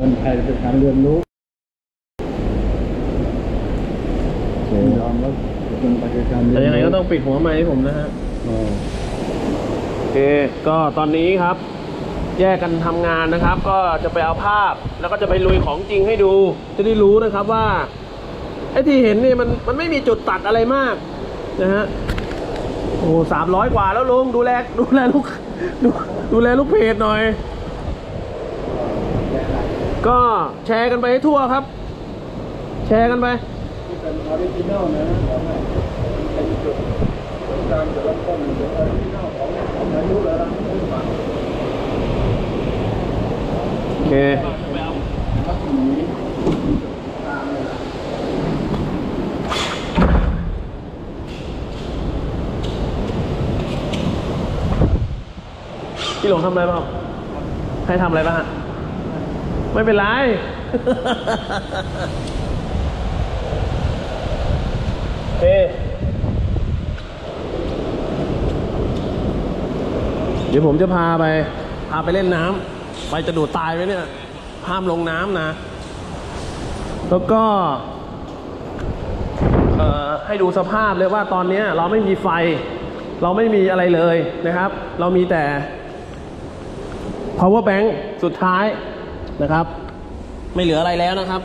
คนไทยเป็นการเรียนรู้ยอมแล้วจนไปคือการเรียนแต่รู้ยังไงก็ต้องปิดหัวไม้ให้ผมนะฮะอ๋อโอเค ก็ตอนนี้ครับ แยกกันทำงานนะครับ ก็จะไปเอาภาพ แล้วก็จะไปลุยของจริงให้ดู จะได้รู้นะครับว่าไอ้ที่เห็นนี่มันมันไม่มีจุดตัดอะไรมากนะฮะโอ้สามร้อยกว่าแล้วลุงดูแลดูแลลูกดูดูแลลูกเพจหน่อย ก็แชร์กันไปให้ทั่วครับ แชร์กันไปโอเคพี่หลงทำอะไรบ้างใครทำอะไรบ้าง ไม่เป็นไรเอเดี๋ยวผมจะพาไป พาไปเล่นน้ำ ไปจะดูดตายไหมเนี่ย ห้ามลงน้ำนะ แล้วก็เอ่อให้ดูสภาพเลยว่าตอนเนี้ยเราไม่มีไฟ เราไม่มีอะไรเลยนะครับ เรามีแต่ power bank สุดท้าย นะครับ ไม่เหลืออะไรแล้วนะครับ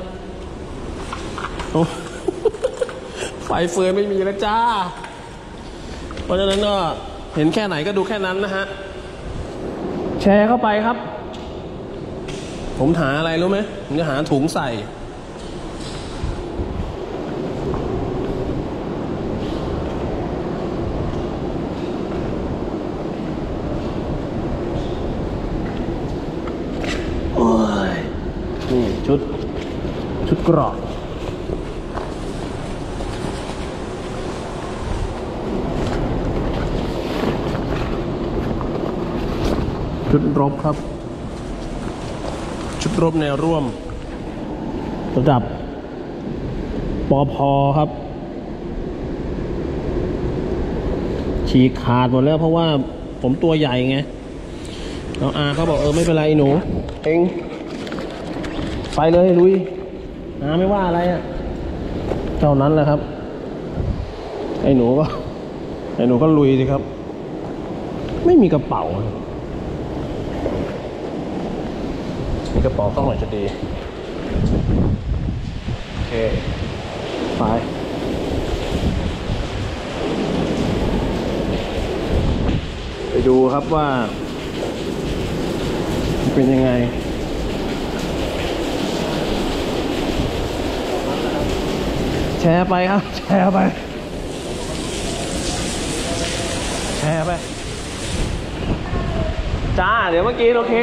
ไฟเฟือยไม่มีแล้วจ้า เพราะฉะนั้นก็เห็นแค่ไหนก็ดูแค่นั้นนะฮะ แชร์เข้าไปครับ ผมหาอะไรรู้ไหมผมจะหาถุงใส่ โอ้ย นี่ชุด ชุดเกรอบชุดรบครับ ชุดรบแนวร่วม ระดับปอพอครับ ฉีกขาดหมดแล้วเพราะว่าผมตัวใหญ่ไงแล้วอาเขาบอกเออไม่เป็นไรหนู เอง ไปเลยลุย อาไม่ว่าอะไรอะ่ะเท่านั้นแหละครับ ไอ้หนูก็ ไอ้หนูก็ลุยสิครับ ไม่มีกระเป๋า มีกระเป๋าต้องหน่อยจะดี โอเค ไปไปดูครับว่า เป็นยังไง ชร์ไปครับแชร์ไป แชร์ไป จ้า เดี๋ยวเมื่อกี้โอเค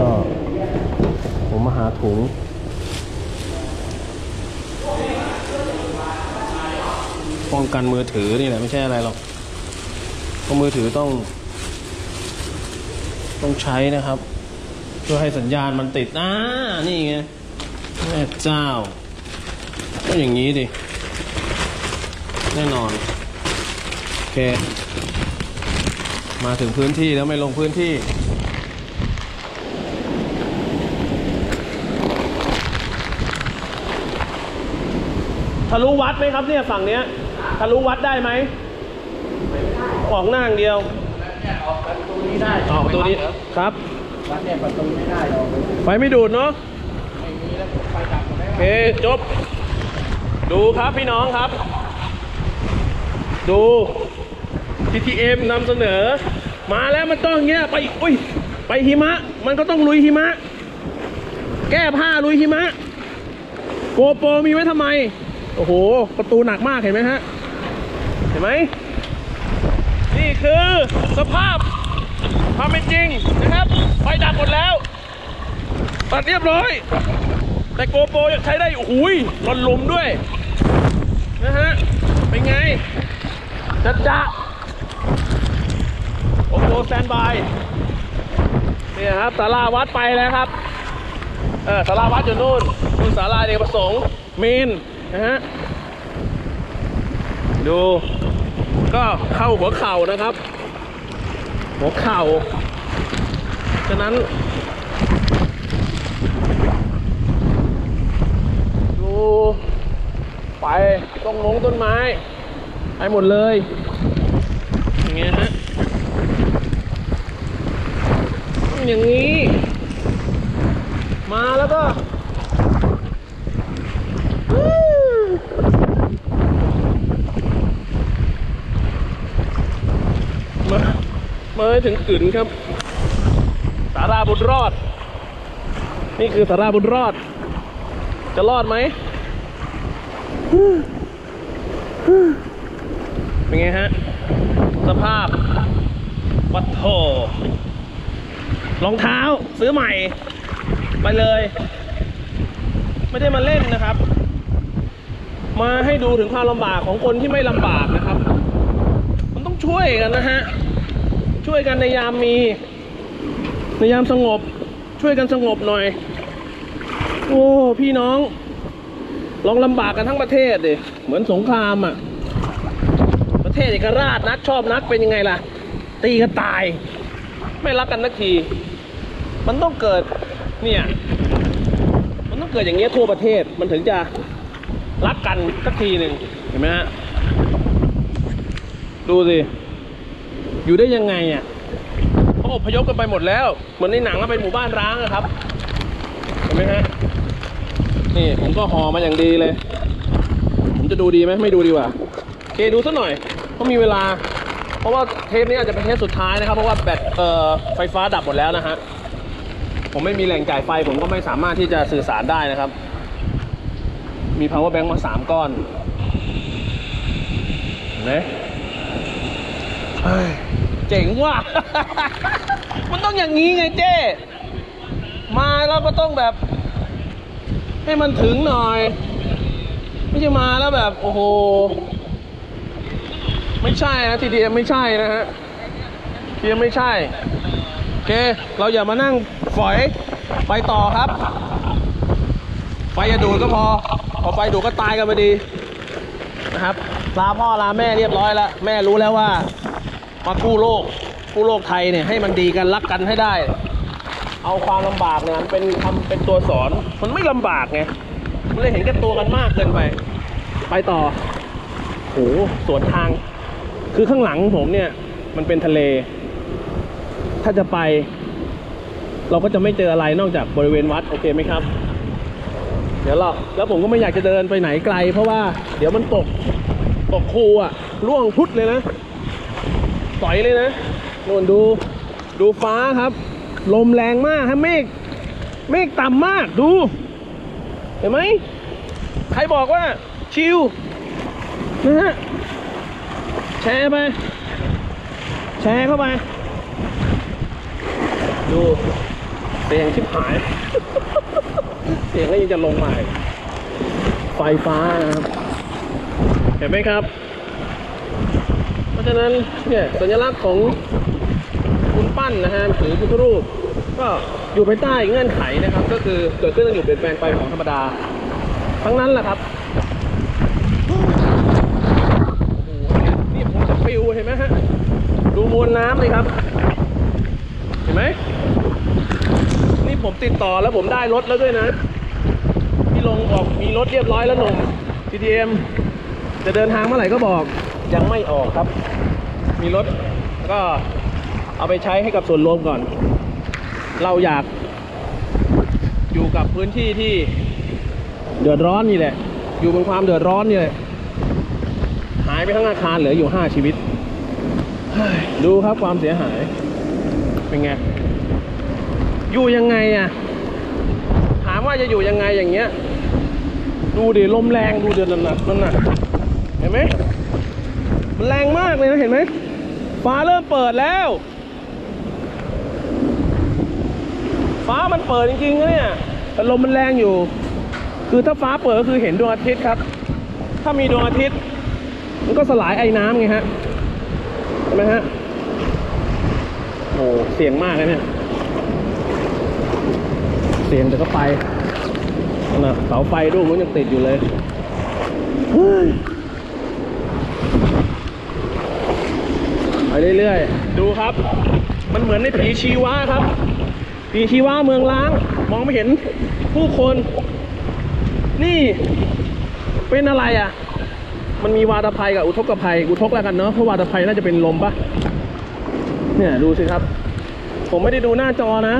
ก็ผมมาหาถุง ป้องกันมือถือนี่แหละไม่ใช่อะไรหรอกเพราะมือถือต้อง ต้องใช้นะครับ เพื่อให้สัญญาณมันติดอ่านี่ไงแม่เจ้าก็อย่างนี้ดิ แน่นอน โอเค มาถึงพื้นที่แล้วไม่ลงพื้นที่ทะลุวัดไหมครับเนี่ยฝั่งเนี้ยทะลุวัดได้ไหมออกหน้าอย่างเดียว ประตูนี้ได้ออกประตัวนี้ครับวัดเนี่ยประตูไม่ได้ออกไปไฟไม่ดูดเนาะไม่มีแล้วไฟดับหมดแล้วโอเคจบ ดูครับพี่น้องครับ ดู TTM นำเสนอ มาแล้วมันต้องอย่างเงี้ยไปอุ้ยไปหิมะ มันก็ต้องลุยหิมะ แก้ผ้าลุยหิมะ โกโปรมีไว้ทำไม โอ้โห ประตูหนักมากเห็นไหมฮะ เห็นไหม นี่คือสภาพ ความเป็นจริงนะครับไฟดับหมดแล้วตัดเรียบร้อย แต่โกโปรยังใช้ได้โอ้ยหล่นหลุมด้วยนะฮะเป็นไงจัดจะโกโปแตนบายเนี่ยครับสาราวัดไปแล้วครับเออสาราวัดอยู่นู่นนู่นสาราเอกประสงค์เมนนะฮะดู ก็เข้าหัวเข่านะครับ หัวเข่า ฉะนั้น ดูไปต้นมงต้นไม้ ไปหมดเลย อย่างเงี้ยฮะ อย่างนี้ มาแล้วก็วู้มามา ให้ถึงกึ่นครับ สาราบุญรอด นี่คือสาราบุญรอด จะรอดไหมเป็นไงฮะ สภาพ วัดโถรองเท้าซื้อใหม่ ไปเลย ไม่ได้มาเล่นนะครับ มาให้ดูถึงความลำบากของคนที่ไม่ลำบากนะครับ มันต้องช่วยกันนะฮะ ช่วยกันในยามมี ในยามสงบ ช่วยกันสงบหน่อย โอ้พี่น้อง ลองลำบากกันทั้งประเทศดิเหมือนสงครามอะ ประเทศเอกราชนักชอบนักเป็นยังไงล่ะ ตีกันตาย ไม่รักกันนักที มันต้องเกิดเนี่ย มันต้องเกิดอย่างเงี้ยทั่วประเทศมันถึงจะรักกันสักทีหนึ่งเห็นไหมฮะดูสิ อยู่ได้ยังไงอะเขาอพยพกันไปหมดแล้ว เหมือนในหนังอะเป็นหมู่บ้านร้างอะครับ เห็นไหมฮะ นี่ผมก็ห่อมาอย่างดีเลย ผมจะดูดีไหมไม่ดูดีกว่าโอเคดูสักหน่อยเพราะมีเวลา เพราะว่าเทปนี้อาจจะเป็นเทปสุดท้ายนะครับ เพราะว่าแบตเอ่อไฟฟ้าดับหมดแล้วนะฮะ ผมไม่มีแหล่งจ่ายไฟ ผมก็ไม่สามารถที่จะสื่อสารได้นะครับ มี power bank มาสามก้อนเห็นไหม เจ๋งว่ะ มันต้องอย่างนี้ไงเจ้มาแล้วก็ต้องแบบ ให้มันถึงหน่อย ไม่ใช่มาแล้วแบบ โอ้โห ไม่ใช่นะทีเดียวไม่ใช่นะฮะทีเดียวไม่ใช่โอเค เราอย่ามานั่งฝอยไปต่อครับ ไฟจะดูดก็พอ พอไฟดูดก็ตายกันไปดีนะครับลาพ่อลาแม่เรียบร้อยแล้ว แม่รู้แล้วว่า มากู้โลกกู้โลกไทยเนี่ยให้มันดีกันรักกันให้ได้ เอาความลำบากเนี่ยเป็นทำเป็นตัวสอนมันไม่ลำบากไงมันเลยเห็นแก่ตัวกันมากเกินไป ไปต่อโหสวนทาง คือข้างหลังผมเนี่ย มันเป็นทะเล ถ้าจะไป เราก็จะไม่เจออะไรนอกจากบริเวณวัดโอเคไหมครับเดี๋ยวเราแล้วผมก็ไม่อยากจะเดินไปไหนไกล เพราะว่าเดี๋ยวมันตกตกคูอะร่วงพุดเลยนะ ต่อยเลยนะโน่นดูดูฟ้าครับ ลมแรงมากฮะเมฆเมฆต่ำมากดู เห็นไหมใครบอกว่าชิลนะฮะแชร์ไป แชร์เข้าไป ดูเสียงชิบหาย เสียงก็ยังจะลงมาอีกไฟฟ้านะครับ เห็นไหมครับ ราะฉะนั้นเนี่ยสัญลักษณ์ของคุณปั้นนะฮะหรือพุทธรูป ก็อยู่ภายใต้เงื่อนไขนะครับ ก็คือเกิดขึ้นตั้งอยู่เปลี่ยนแปลงไปของธรรมดา ทั้งนั้นแหละครับนี่ผมจะปิวเห็นไหมฮะดูมวลน้ำเลยครับ เห็นไหมนี่ผมติดต่อแล้วผมได้รถแล้วด้วยนะพี่ลงบอกมีรถเรียบร้อยแล้วหนุ่ม TTM จะเดินทางเมื่อไหร่ก็บอก ยังไม่ออกครับ มีรถก็เอาไปใช้ให้กับส่วนรวมก่อน เราอยากอยู่กับพื้นที่ที่เดือดร้อนนี่แหละ อยู่บนความเดือดร้อนนี่แหละ หายไปทั้งอาคารเหลืออยู่ห้าชีวิต ดูครับความเสียหาย เป็นไง อยู่ยังไงอะถามว่าจะอยู่ยังไงอย่างเงี้ย ดูดิลมแรงดูเดือดนั่นน่ะนั่นน่ะ เห็นไหม มันแรงมากเลยนะเห็นไหมฟ้าเริ่มเปิดแล้ว ฟ้ามันเปิดจริงๆนะเนี่ยแต่ลมมันแรงอยู่ คือถ้าฟ้าเปิดก็คือเห็นดวงอาทิตย์ครับ ถ้ามีดวงอาทิตย์ มันก็สลายไอ้น้ำไงฮะเห็นไหมฮะโอ้เสียงมากเลยเนี่ย เสียงแต่ก็ไปนะเสาไฟรูปมันยังติดอยู่เลย เรื่อยๆ ดูครับ มันเหมือนในผีชีวะครับ ผีชีวะเมืองล้าง มองไม่เห็นผู้คน นี่เป็นอะไรอะ มันมีวาตภัยกับอุทกภัย อุทกแล้วกันเนาะ เพราะวาตภัยน่าจะเป็นลมปะเนี่ยดูสิครับ ผมไม่ได้ดูหน้าจอนะ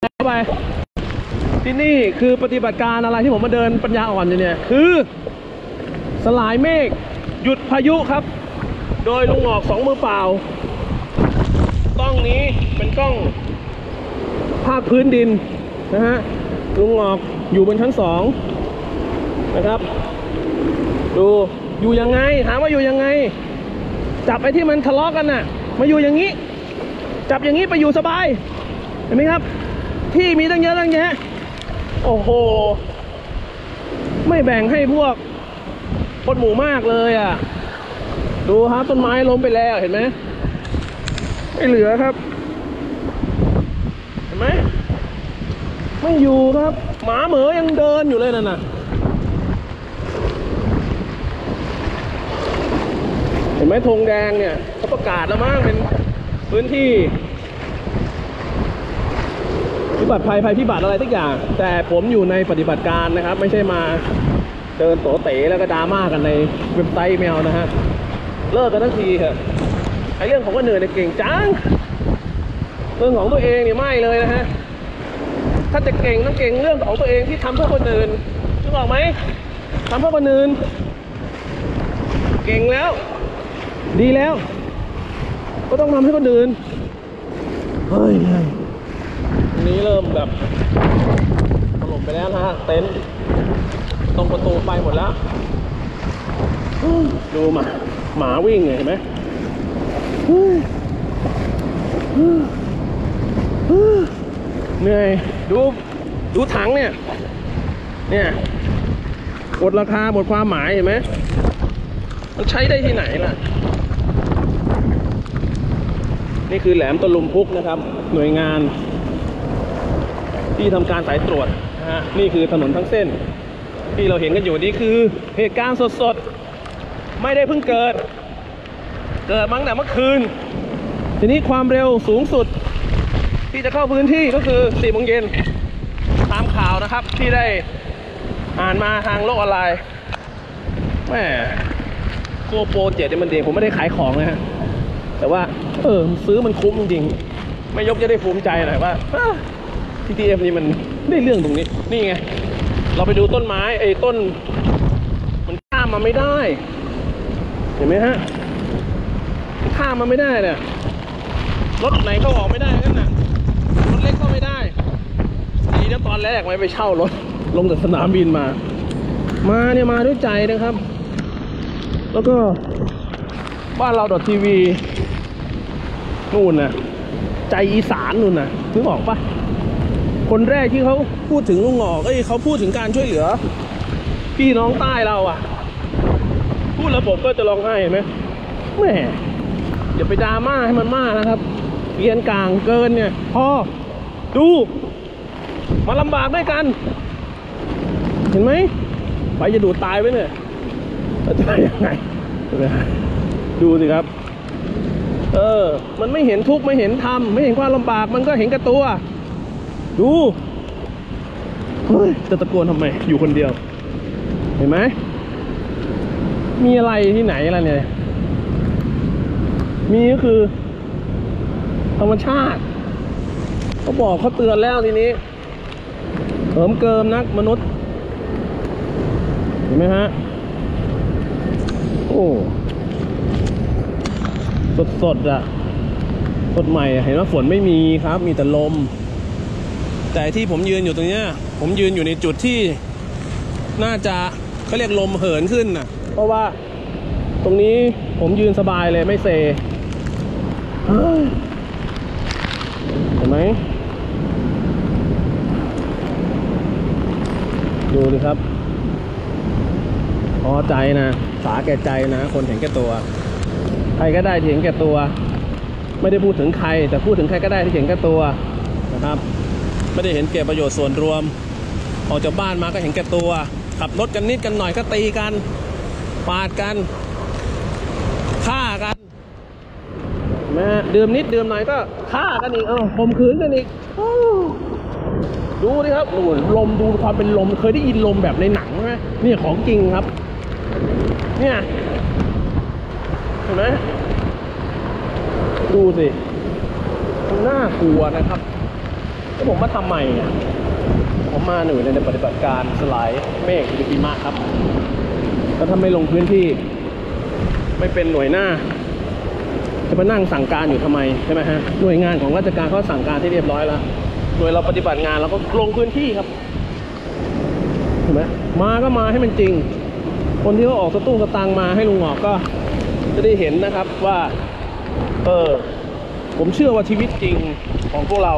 เข้าไป ที่นี่คือปฏิบัติการอะไรที่ผมมาเดินปัญญาอ่อนอยู่เนี่ย คือ สลายเมฆหยุดพายุครับ โดยลุงหอกสองมือเปล่ากล้องนี้เป็นกล้อง ภาคพื้นดินนะฮะลุงหอกอยู่บนชั้นสองนะครับ ดูอยู่ยังไงถามว่าอยู่ยังไง จับไอ้ที่มันทะเลาะกันน่ะ มาอยู่อย่างนี้ จับอย่างนี้ไปอยู่สบาย เห็นไหมครับ ที่มีตั้งเยอะตั้งแยะโอ้โห ไม่แบ่งให้พวกคนหมู่มากเลยอะ ดูครับต้นไม้ล้มไปแล้วเห็นไหมไม่เหลือครับ เห็นไหมไม่อยู่ครับ หมาเหมือยังเดินอยู่เลยนั่นน่ะเห็นไหมธงแดงเนี่ยเขาประกาศแล้วมั้งเป็นพื้นที่พิบัติภัยภัยพิบัติอะไรทุกอย่าง แต่ผมอยู่ในปฏิบัติการนะครับ ไม่ใช่มาเดินโตเต๋แล้วก็ดราม่ากันในเว็บไซต์แมวนะฮะ เลิกกันทั้งทีเถอะไอเรื่องของคนอื่นเนี่ยเก่งจังเรื่องของตัวเองเนี่ยไม่เลยนะฮะถ้าจะเก่งต้องเก่งเรื่องของตัวเองที่ทำเพื่อคนอื่นนึกออกไหมทำเพื่อคนอื่นเก่งแล้ว ดีแล้ว ก็ต้องทำให้คนอื่นเฮ้ยอันนี้เริ่มแบบถล่มไปแล้วนะฮะเต็นท์ตรงประตูไปหมดแล้ว ดูมา หมาวิ่งไงเห็นไหมเฮ้ยเหนื่อยดูดูถังเนี่ย เนี่ยหมดราคาหมดความหมายเห็นไหมมันใช้ได้ที่ไหนล่ะ นี่คือแหลมตะลุมพุกนะครับ หน่วยงาน ที่ทำการสายตรวจนะฮะนี่คือถนนทั้งเส้น ที่เราเห็นกันอยู่นี่คือเหตุการณ์สดๆ ไม่ได้เพิ่งเกิด เกิดมั้งแต่เมื่อคืน ทีนี้ความเร็วสูงสุด ที่จะเข้าพื้นที่ก็คือ4โมงเย็นตามข่าวนะครับที่ได้อ่านมาทางโลกออนไลน์แหมโกโปรเจ็ดเนี่ยมันดีผมไม่ได้ขายของนะฮะแต่ว่า เออซื้อมันคุ้มจริงๆ ไม่ยกจะได้ภูมิใจหน่อยว่าทีทีเอฟนี่มันได้เรื่องตรงนี้ นี่ไง เราไปดูต้นไม้ไอ้ต้น มันข้ามมาไม่ได้ เห็นไหมฮะข้ามมาไม่ได้เนี่ยรถไหนเข้าออกไม่ได้งั้นน่ะรถเล็กเข้าไม่ได้ดีนะตอนแรกไม่ไปเช่ารถลงจากสนามบินมา มาเนี่ยมาด้วยใจนะครับ แล้วก็บ้านเราดอททีวีนู่นน่ะใจอีสานนู่นน่ะนึกออกปะคนแรกที่เขาพูดถึงลุงหงอกเอ้ยเขาพูดถึงการช่วยเหลือ พี่น้องใต้เราอะ พูดแล้วผมก็จะร้องไห้เห็นไหมแหม่อย่าไปดราม่าให้มันมากนะครับเรียนกลางเกินเนี่ยพอดู มาลำบากด้วยกัน เห็นไหมไฟจะดูดตายไว้เนี่ยจะไปยังไงดูสิครับ เออ มันไม่เห็นทุกข์ไม่เห็นทำไม่เห็นความลำบากมันก็เห็นกับตัว ดูเฮ้ยจะตะโกนทำไม อยู่คนเดียว เห็นไหม มีอะไรที่ไหนล่ะเนี่ย มีก็คือ ธรรมชาติเขาบอกเขาเตือนแล้วทีนี้เหิมเกิมนักมนุษย์ เห็นไหมฮะ โอ้สดสดอะสดใหม่เห็นว่าฝนไม่มีครับ มีแต่ลม แต่ที่ผมยืนอยู่ตรงเนี้ย ผมยืนอยู่ในจุดที่ น่าจะเขาเรียกลมเหินขึ้นน่ะ เพราะว่าตรงนี้ผมยืนสบายเลยไม่เซเฮ้ยเห็นไหมดูดิครับพอใจนะ สาแก่ใจนะ คนเห็นแก่ตัว ใครก็ได้ที่เห็นแก่ตัว ไม่ได้พูดถึงใคร แต่พูดถึงใครก็ได้ที่เห็นแก่ตัวนะครับ ไม่ได้เห็นแก่ประโยชน์ส่วนรวม ออกจากบ้านมาก็เห็นแก่ตัว ขับรถกันนิดกันหน่อยก็ตีกัน ปาดกันฆ่ากันไหมฮะดื่มนิดดื่มหน่อยก็ฆ่ากันอีกเอ้าข่มขืนกันอีกดูดิครับโอ้โหลมดูความเป็นลมเคยได้ยินลมแบบในหนังไหมนี่ของจริงครับ เนี่ยเห็นไหมดูสิมันน่ากลัวนะครับแล้วผมมาทำใหม่ผมมาหน่วยในปฏิบัติการสลายเมฆดิมะครับ แล้วถ้าไม่ลงพื้นที่ ไม่เป็นหน่วยหน้า จะมานั่งสั่งการอยู่ทำไมใช่ไหมฮะหน่วยงานของราชการเขาสั่งการที่เรียบร้อยแล้วหน่วยเราปฏิบัติงานเราก็ลงพื้นที่ครับเห็นไหมมาก็มาให้มันจริง คนที่เขาออกสตุ้งสตังมาให้ลุงหงอกก็จะได้เห็นนะครับว่า เออผมเชื่อว่าชีวิตจริงของพวกเรา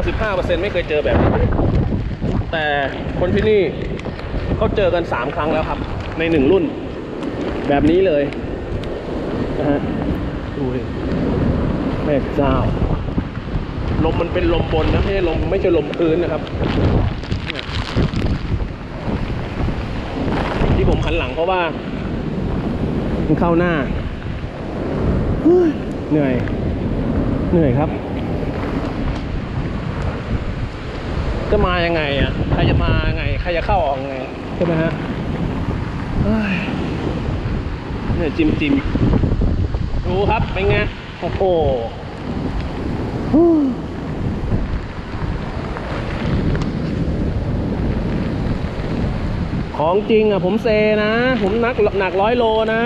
95%ไม่เคยเจอแบบนี้แต่คนที่นี่ เขาเจอกัน 3 ครั้งแล้วครับ ในหนึ่งรุ่น แบบนี้เลยนะฮะดูดิแม่เจ้า ลมมันเป็นลมบนนะไม่ใช่ลมไม่ใช่ลมพื้นนะครับที่ผมหันหลังเพราะว่า มันเข้าหน้าเหนื่อย เหนื่อยครับ จะมายังไงอะ ใครจะมายังไง ใครจะเข้าออกยังไง ช่ไหมฮะเนี่ยจิมจิมดูครับเป็นไง โอ้โหของจริงอะผมเซนะ ผมนักหนักร้อยโลนะ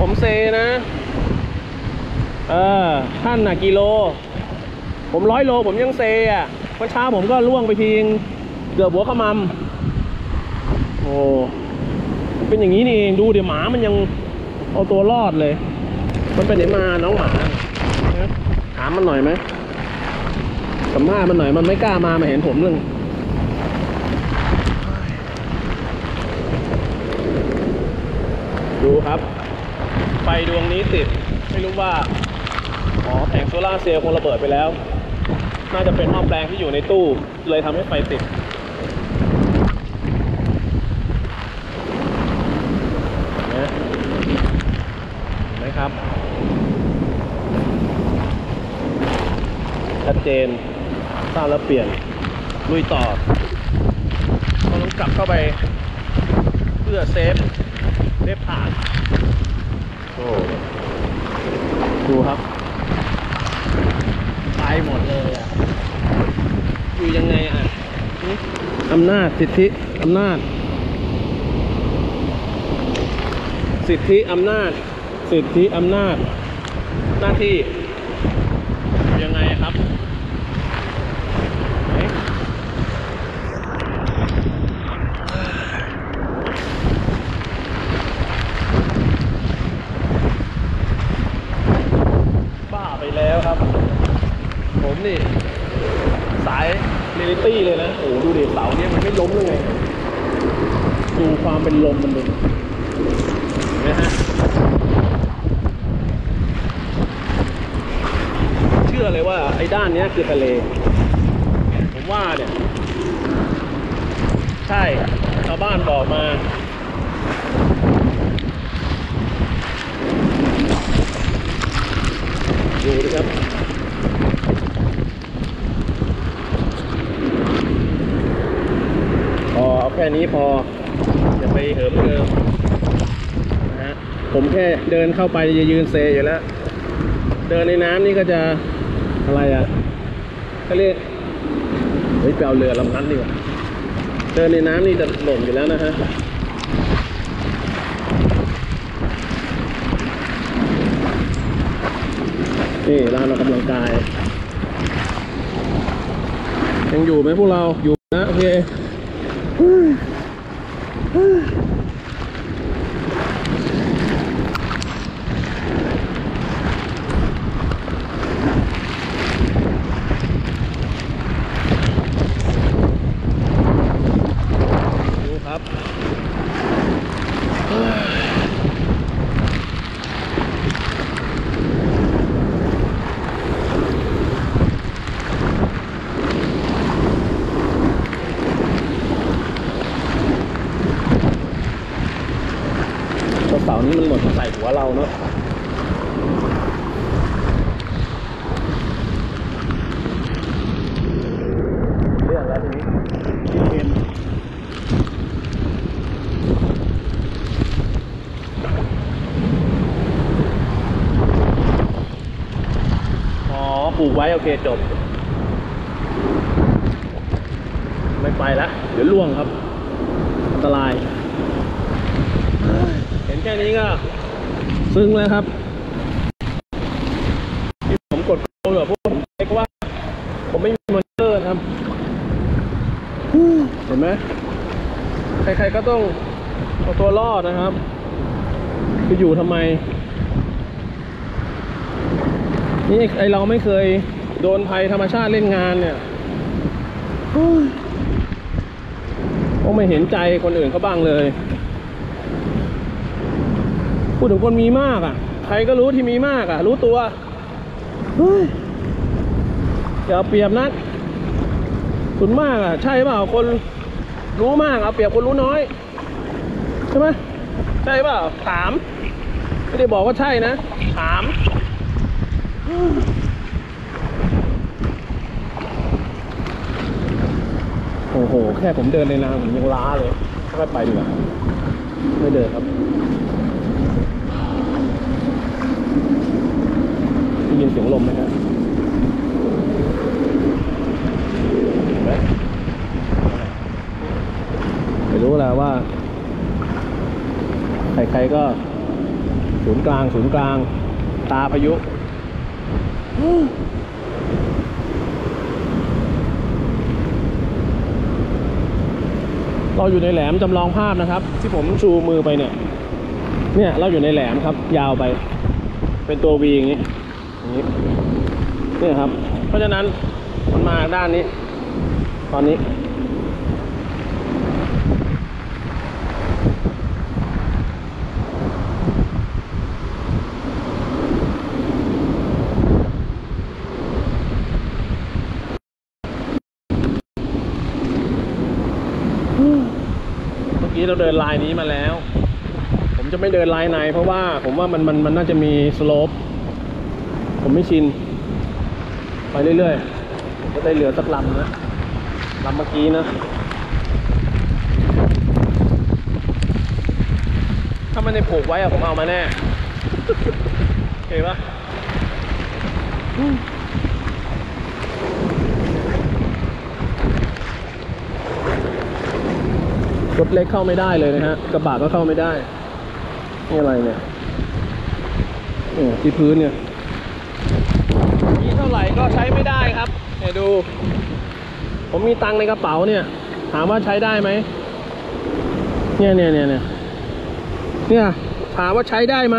ผมเซนะ เออท่านน่ะกิโล ผมร้อยโลผมยังเซอะเมื่อเช้าผมก็ล่วงไปทีงเกือบหัวขมำ อ้เป็นอย่างนี้นี่เองดูเดี๋ยวหมามันยังเอาตัวรอดเลย มันไปไหนมาน้องหมาถามมันหน่อยไหมสัมภาษณ์มันหน่อยมันไม่กล้ามามาเห็นผมเรื่องดูครับ ไฟดวงนี้ติด ไม่รู้ว่า อ๋อแผงโซล่าเซลล์คงระเบิดไปแล้ว น่าจะเป็นหม้อแปลงที่อยู่ในตู้ เลยทำให้ไฟติดเห็นไหมเห็นไหมครับ ชัดเจนทราบแล้วเปลี่ยนลุยต่อเราต้องกลับเข้าไป เพื่อเซฟเซฟผ่านโอ้ดูครับไปหมดเลยอะอยู่ยังไงอะอำนาจสิทธิอำนาจ สิทธิอำนาจ สิทธิอำนาจ หน้าที่อยู่ยังไงครับไหนบ้าไปแล้ว ครับ ผมนี่ สายเรลิตี้เลยนะ โอ้ดูดิเสาเนี่ยมันไม่ล้มเลยไงดูความเป็นลมมันดิเห็นะฮะ เชื่อเลยว่าไอ้ด้านเนี้ยคือทะเล ผมว่าเนี่ย ใช่ชาวบ้านบอกมา ดูดิครับพอเอาแค่นี้พออย่าไปเหิมเกิมนะฮะผมแค่เดินเข้าไปจะยืนเซอยู่แล้ว เดินในน้ำนี่ก็จะอะไรอะเขาเรียกเฮ้ยไปเอาเรือลำนั้นดีกว่าเดินในน้ำนี่จะหล่นอยู่แล้วนะฮะ นี่ลานออกกำลังกาย ยังอยู่ไหมพวกเราอยู่นะโอเค ดูครับ ตัวเสานี้มันหล่นมาใส่หัวเราเนาะ เรื่องแล้วทีนี้ที่เอ็มอ๋อปลูกไว้ โอเคจบ ไม่ไปแล้วเดี๋ยวล่วงครับ อันตราย เห็นแค่นี้ก็ ซึ้งแล้วครับ ที่ผมกดโปรแบบพวกผมเช็คว่า ผมไม่มีมอนิเตอร์ครับ เห็นไหมใครๆก็ต้องเอาตัวรอดนะครับจะอยู่ทำไม นี่ไอเราไม่เคย โดนภัยธรรมชาติเล่นงานเนี่ยโอ้ยโอ้ไม่เห็นใจคนอื่นเขาบ้างเลย พูดถึงคนมีมากอะ ใครก็รู้ที่มีมากอะ รู้ตัวเฮ้ยอย่าเอาเปรียบนักส่วนมากอะ ใช่เปล่าคนรู้มากเอาเปรียบคนรู้น้อย ใช่ไหมใช่เปล่าถาม ไม่ได้บอกว่าใช่นะ ถาม โอ้โห แค่ผมเดินในน้ำผมยังล้าเลยไม่ไปดีกว่าไม่เดินครับได้ยินเสียงลมไหมครับเห็นไหมไม่รู้แหละว่า ใครๆก็ศูนย์กลางศูนย์กลาง ตาพายุ เราอยู่ในแหลมจำลองภาพนะครับ ที่ผมชูมือไปเนี่ย เนี่ยเราอยู่ในแหลมครับ ยาวไป เป็นตัววีอย่างนี้อย่างนี้เนี่ยครับ เพราะฉะนั้นมันมาด้านนี้ ตอนนี้ นี้เราเดินลายนี้มาแล้ว ผมจะไม่เดินลายในเพราะว่าผมว่ามันมันมันน่าจะมีสโลปผมไม่ชิน ไปเรื่อยๆผมก็ได้เหลือสักลำนะลำเมื่อกี้นะ ถ้ามันได้ผูกไว้อะผมเอามาแน่ โอเคปะอืม รถเล็กเข้าไม่ได้เลยนะฮะ กระบะก็เข้าไม่ได้ นี่อะไรเนี่ยที่พื้นเนี่ยมีเท่าไหร่ก็ใช้ไม่ได้ครับเนี่ยดู ผมมีตังในกระเป๋าเนี่ย ถามว่าใช้ได้ไหม เนี่ยเนี่ยเนี่ยเนี่ยเนี่ยถามว่าใช้ได้ไหม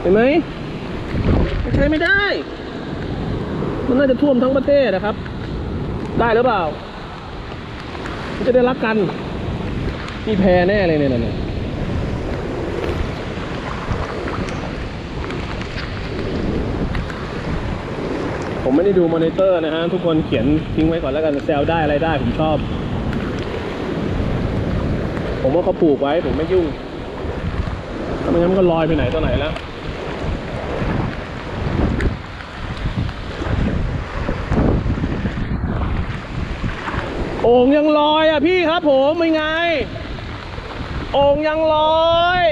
เห็นไหมใช้ไม่ได้ มันน่าจะท่วมทั้งประเทศนะครับ ได้หรือเปล่า จะได้รักกัน นี่แพแน่เลยเนี่ยเนี่ยผมไม่ได้ดูมอนิเตอร์นะฮะ ทุกคนเขียนทิ้งไว้ก่อนแล้วกันแซวได้อะไรได้ ผมชอบ ผมว่าเขาปลูกไว้ ผมไม่ยุ่งถ้าไม่งั้นมันก็ลอยไปไหนตัวไหนแล้ว โอ่งยังลอยอะพี่ครับผมเป็นไง โอ่งยังลอย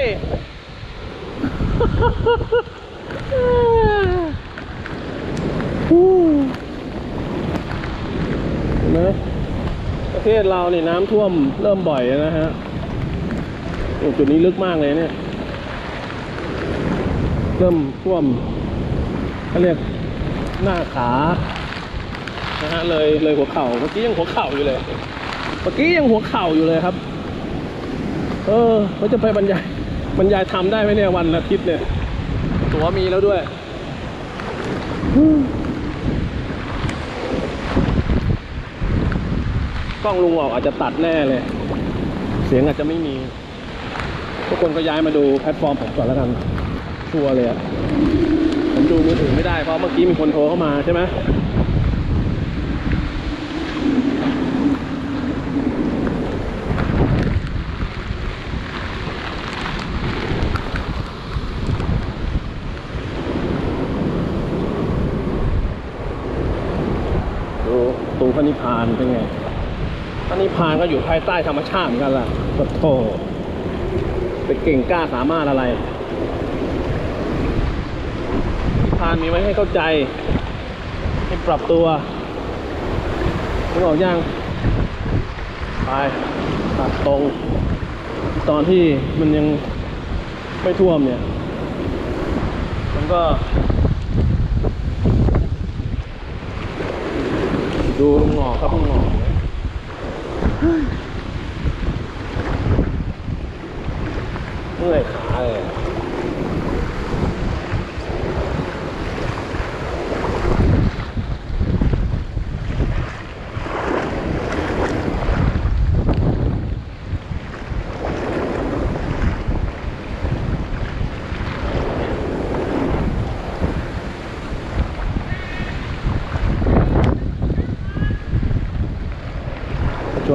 เห็นไหมประเทศเราเนี่ยน้ำท่วมเริ่มบ่อยนะฮะจุดนี้ลึกมากเลยเนี่ย เริ่มท่วมเขาเรียกหน้าขา ฮะเลยเลยหัวเข่าเมื่อกี้ยังหัวเข่าอยู่เลย เมื่อกี้ยังหัวเข่าอยู่เลยครับ เออเขาจะไปบรรยายบรรยายทำได้ไหมเนี่ยวันอาทิตย์เนี่ยตัวมีแล้วด้วยกล้องลุงออกอาจจะตัดแน่เลย เสียงอาจจะไม่มี ทุกคนก็ย้ายมาดูแพลตฟอร์มผมก่อนแล้วกัน ชัวร์เลยอะผมดูมือถือไม่ได้เพราะเมื่อกี้มีคนโทรเข้ามาใช่ไหม ระ นิพพานเป็นไงพระนิพพานก็อยู่ภายใต้ธรรมชาติเหมือนกันล่ะโอ้โธ่ไปเก่งกล้าสามารถอะไรนิพพานมีไว้ให้เข้าใจ ให้ปรับตัวรู้ออกยังไปตัดตรง ตอนที่มันยังไม่ท่วมเนี่ย มันก็ ดูลุงหงอกครับลุงหงอกเมื่อยขาเลย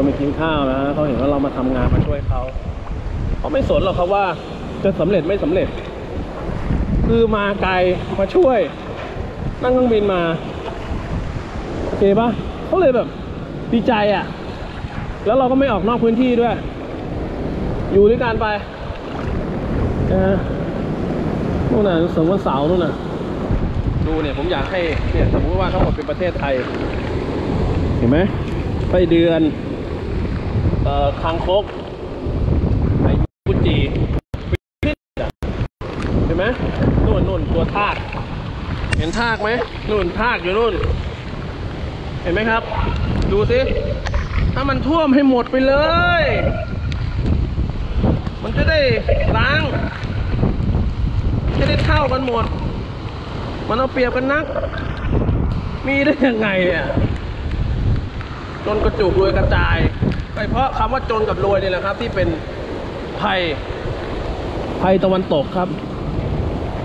ชวนไปกินข้าวนะเขาเห็นว่าเรามาทำงานมาช่วยเขาเขาไม่สนหรอกครับว่าจะสำเร็จไม่สำเร็จ คือมาไกลมาช่วย นั่งเครื่องบินมาโอเคปะเขาเลยแบบดีใจอะ่ะ แล้วเราก็ไม่ออกนอกพื้นที่ด้วย อยู่ด้วยกันไปนะนู่นน่ะสงวันเสาร์นู่นน่ะดูเนี่ยผมอยากให้เนี่ยสมมติว่าทั้งหมดเป็นประเทศไทย เห็นไหมไส้เดือน เอ่อคางคกไอ้กุจีเห็นไหมนู่นนู่นตัวทาก เห็นทากไหมนู่นทากอยู่นู่น เห็นไหมครับ ดูสิถ้ามันท่วมให้หมดไปเลย มันจะได้ล้างจะได้เท่ากันหมด มันเอาเปรียบกันนัก มีได้ยังไงอะจนกระจุกรวยกระจาย ไปเพราะคำว่าจนกับรวยนี่แหละครับ ที่เป็นภัยภัยตะวันตกครับ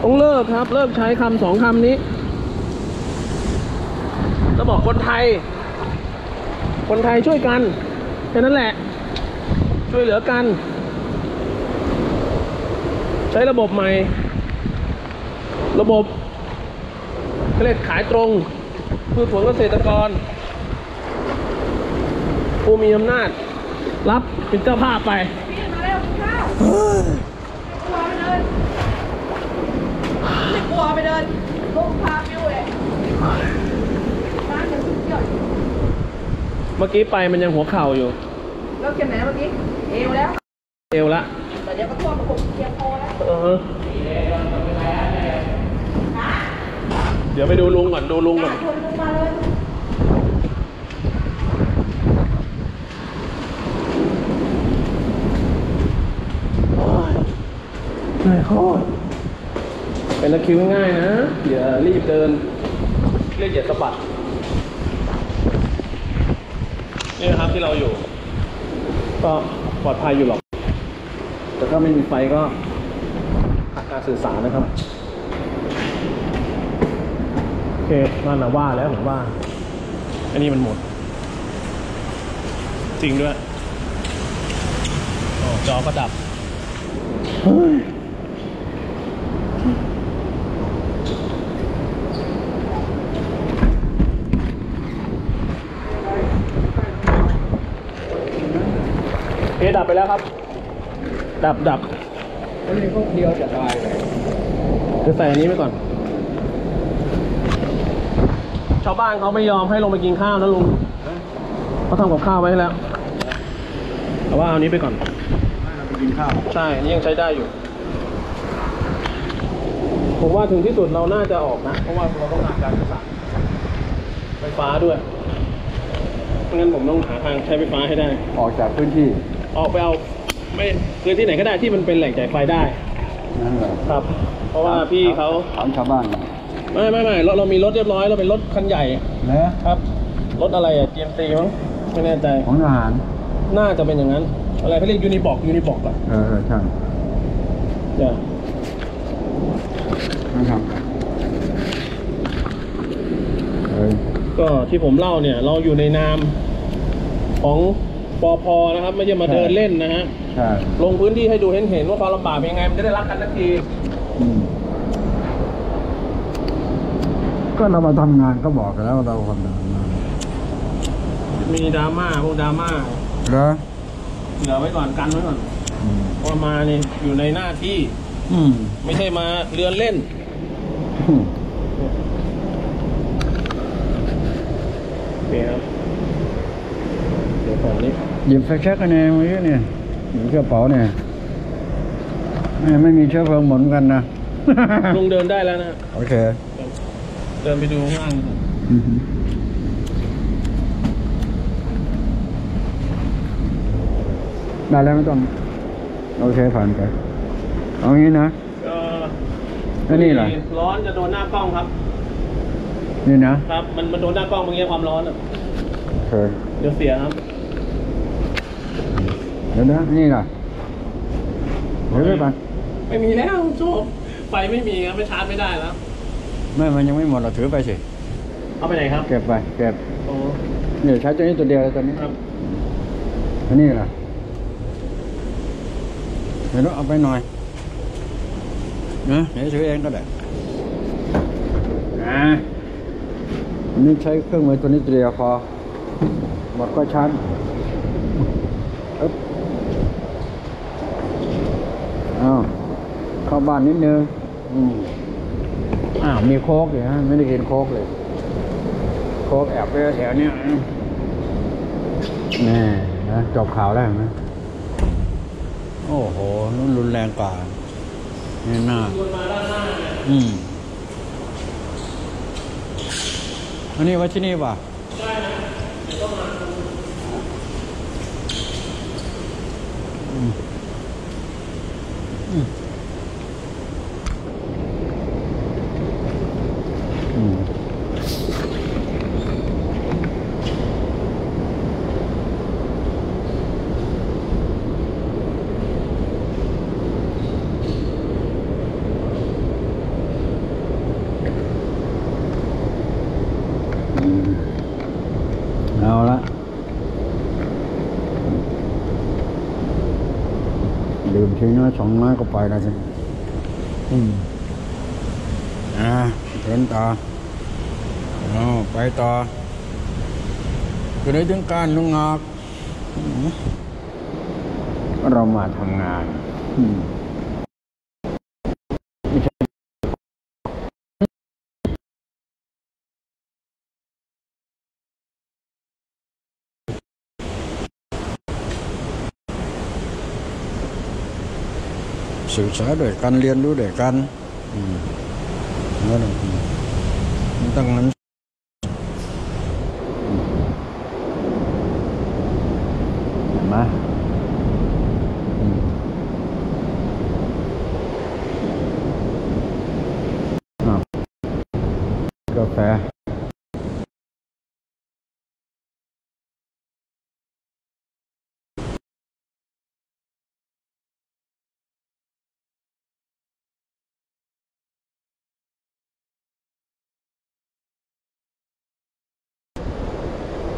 ต้องเลิกครับ เลิกใช้คำสองคำนี้แล้วบอกคนไทย คนไทยช่วยกันแค่นั้นแหละ ช่วยเหลือกัน ใช้ระบบใหม่ ระบบเขาเรียกขายตรงพืชผลเกษตรกร ผู้มีอำนาจ รับเป็นเจ้าภาพไปพี่มาเร็วข้าวกลัวไปเดินไม่กลัวไปเดินลงพาฟิวเลยร้านยังสุดยอดเมื่อกี้ไปมันยังหัวเข่าอยู่ แล้วเก็บไหนเมื่อกี้ เอวแล้ว เอวละ แต่เดี๋ยวก็ท่วมประกบเกียร์โตแล้วเออเดี๋ยวไปดูลุงก่อน ดูลุงก่อน ชนลงมาเลย เหนื่ อยโคตรเป็นตะคริวง่ายๆนะอย่ารีบเดินเรียกอย่าสะบัดนี่นะครับที่เราอยู่ ก็ปลอดภัยอยู่หรอก แต่ถ้าไม่มีไฟก็ขาดการสื่อสารนะครับ โอเคนั่นนะว่าแล้วผมว่า อันนี้มันหมด จริงด้วยอ๋อจอก็ดับ เฮ้ย เอะดับไปแล้วครับ ดับดับอันนี้ก็เดียวจะตายเลยเดี๋ยวใส่อันนี้ไปก่อน ชาวบ้านเขาไม่ยอมให้ลงไปกินข้าวนะลุงเขาทำกับข้าวไว้ให้แล้ว แต่ว่าเอาอันนี้ไปก่อนให้เราไปกินข้าว ใช่อันนี้ยังใช้ได้อยู่ ผมว่าถึงที่สุดเราน่าจะออกนะ เพราะว่าเราต้องการการสื่อสารไฟฟ้าด้วยไม่งั้นผมต้องหาทางใช้ไฟฟ้าให้ได้ ออกจากพื้นที่ ออกไปเอาไม่คือที่ไหนก็ได้ที่มันเป็นแหล่งจ่ายไฟได้นั่นแหละครับ เพราะว่าพี่เขาถามชาวบ้านหน่อยไม่ไม่ไม่เราเรามีรถเรียบร้อยเราเป็นรถคันใหญ่เนื้อครับรถอะไรอะ GMC มั้งไม่แน่ใจ ของทหารน่าจะเป็นอย่างนั้น อะไรเขาเรียกยูนิบอกยูนิบอกอะเออเออใช่จ้ะนะครับเออก็ที่ผมเล่าเนี่ย เราอยู่ในนามของ ปอพนะครับ ไม่ใช่มาเดินเล่นนะฮะใช่ลงพื้นที่ให้ดูเห็นเห็นว่าความลำบากเป็นยังไง มันจะได้รักกันสักทีอืมก็เรามาทำงานก็บอกกันแล้วว่าเราทำงานมีดราม่าพวกดราม่าเหรอเหลือไว้ก่อนกันไว้ก่อนอืมเพราะมานี่อยู่ในหน้าที่อืมไม่ใช่มาเรือนเล่น อืมโอเคครับ เดี๋ยวของนี้ หยิบไฟแช็กกันเองเมื่อกี้เนี่ยหยิบกระเป๋าเนี่ยไม่ไม่มีเชื้อเพลิงหมดกันนะ ลุงเดินได้แล้วนะ โอเค เดินไปดูข้างล่างอือฮึได้แล้วไม่ต้อง โอเคผ่านไปเอางี้นะก็แล้วนี่ล่ะร้อนจะโดนหน้ากล้องครับ นี่นะ ครับ มันมันโดนหน้ากล้องเมื่อกี้ความร้อนอะโอเคเดี๋ยวเสียครับเดี๋ยวนะนี่ล่ะเดี๋ยวไปก่อนไม่มีแล้วโชคไฟไม่มีครับไม่ชาร์จไม่ได้แล้ว ไม่มันยังไม่หมดเราถือไปสิเอาไปไหนครับเก็บไปเก็บโอ้เนี่ยใช้ตัวนี้ตัวเดียวเลยตัวนี้ครับอันนี้ล่ะเดี๋ยวเราเอาไปหน่อยนะเดี๋ยวถือเองก็ได้อ่าอันนี้ใช้เครื่องมือตัวนี้ตัวเดียวพอหมดก็ชั้นอึ๊บ อ้าวเข้าบ้านนิดนึงอืมอ้าวมีโค้กอยู่ฮะไม่ได้กินโค้กเลย โค้กแอบไปแถวเนี้ยนี่นะจบข่าวแล้วเห็นไหมโอ้โหนุ่นรุนแรงกว่านี่หน้าวนมาด้านหน้าเนี่ยอืมอันนี้ไว้ที่นี่ป่ะได้นะเดี๋ยวต้องมา อืมอืมอืมอืม เอาละดื่มทีน้อยสองน้อยก็ไปแล้วสิอืมอ่าเดินต่อเอาไปต่อจะได้ถึงการลุงงอกอืมเรามาทำงาน อืมไม่ ศึกษาด้วยกันเรียนรู้ด้ว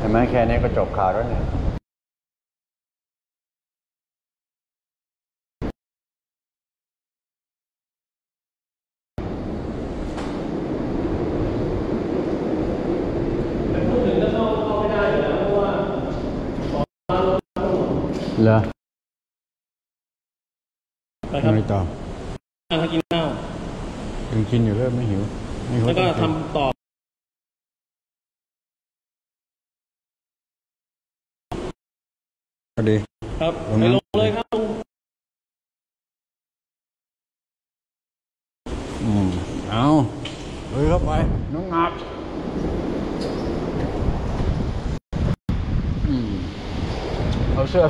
หละอืมมันต้องนั้นอืมเห็นไหมอืมอ้าวกาแฟเห็นไหมแค่นี้ก็จบข่าวแล้วเนี่ยแต่พูดถึงด้านนอกเข้าไม่ได้อยู่แล้วเพราะว่าเหรอไปครับไม่ต่อนั่งให้กินข้าวกินกินอยู่แล้วไม่หิวไม่หิว แล้วก็ต้องทำนต่อ ดี ครับตรงไปนั้นลงเลยครับลุงอืมเอาเฮ้ยเข้าไปน้องงับอืมเอาเสื้อ